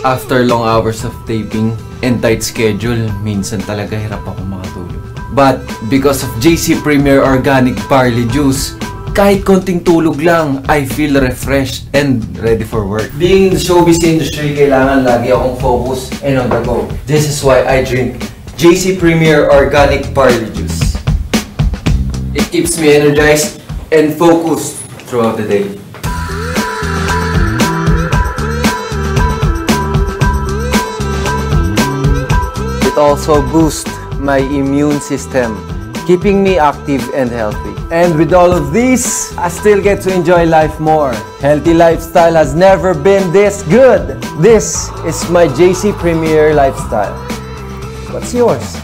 After long hours of taping and tight schedule, minsan talaga hirap ako makatulog. But because of JC Premier Organic Barley Juice, kahit konting tulog lang, I feel refreshed and ready for work. Being in the showbiz industry, kailangan lagi akong focus and on the go. This is why I drink JC Premier Organic Barley Juice. It keeps me energized and focused throughout the day. Also boosts my immune system, keeping me active and healthy. And with all of this, I still get to enjoy life more. Healthy lifestyle has never been this good. This is my JC Premier lifestyle. What's yours?